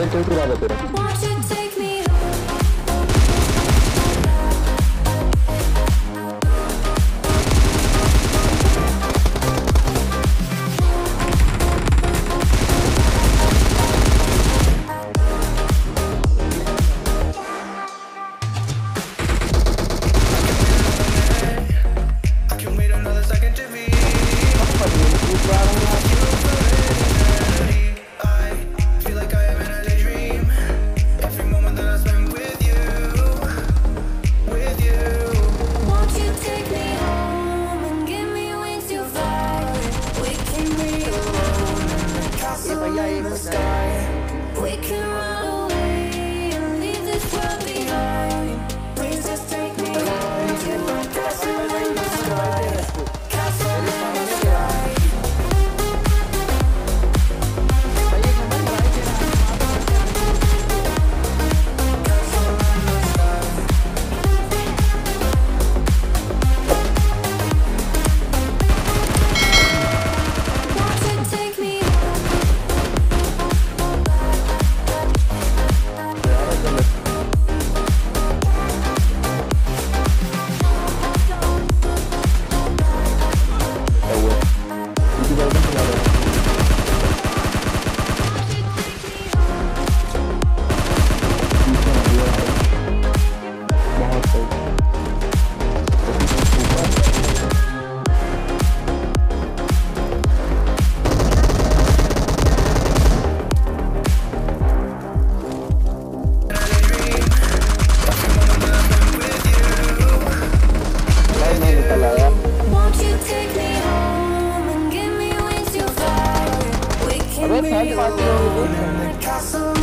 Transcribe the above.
Aren't do? light in the sky. We can 잘 봤어.